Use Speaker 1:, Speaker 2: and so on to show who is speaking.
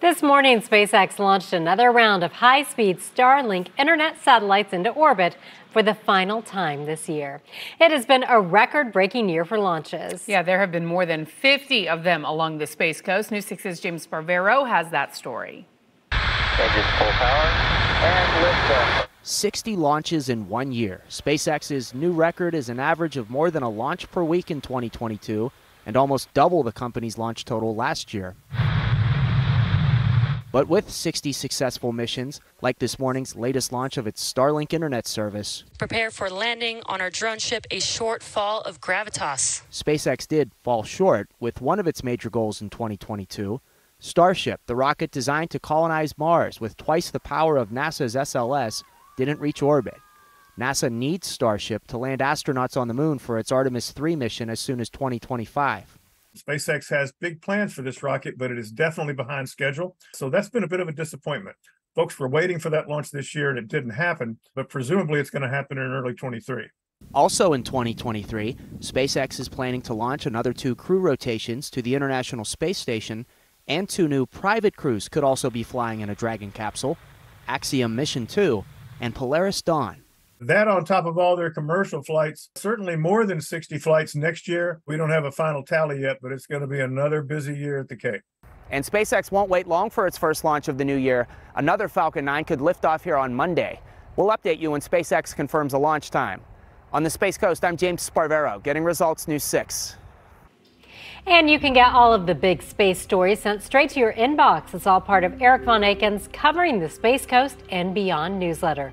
Speaker 1: This morning, SpaceX launched another round of high speed Starlink internet satellites into orbit for the final time this year. It has been a record breaking year for launches.
Speaker 2: Yeah, there have been more than 50 of them along the Space Coast. News 6's James Sparvero has that story.
Speaker 3: Engines full power and liftoff.
Speaker 4: 60 launches in one year. SpaceX's new record is an average of more than a launch per week in 2022 and almost double the company's launch total last year. But with 60 successful missions, like this morning's latest launch of its Starlink internet service,
Speaker 5: prepare for landing on our drone ship, a Shortfall of Gravitas.
Speaker 4: SpaceX did fall short with one of its major goals in 2022 Starship, the rocket designed to colonize Mars with twice the power of NASA's SLS, didn't reach orbit. NASA needs Starship to land astronauts on the moon for its Artemis 3 mission as soon as 2025.
Speaker 6: SpaceX has big plans for this rocket, but it is definitely behind schedule. So that's been a bit of a disappointment. Folks were waiting for that launch this year and it didn't happen, but presumably it's going to happen in early 23.
Speaker 4: Also in 2023, SpaceX is planning to launch another two crew rotations to the International Space Station, and two new private crews could also be flying in a Dragon capsule Axiom Mission 2 and Polaris Dawn.
Speaker 6: That on top of all their commercial flights, certainly more than 60 flights next year. We don't have a final tally yet, but it's going to be another busy year at the Cape.
Speaker 4: And SpaceX won't wait long for its first launch of the new year. Another Falcon 9 could lift off here on Monday. We'll update you when SpaceX confirms a launch time. On the Space Coast, I'm James Sparvero, getting results News 6.
Speaker 1: And you can get all of the big space stories sent straight to your inbox. It's all part of Erik von Ancken's Covering the Space Coast and Beyond newsletter.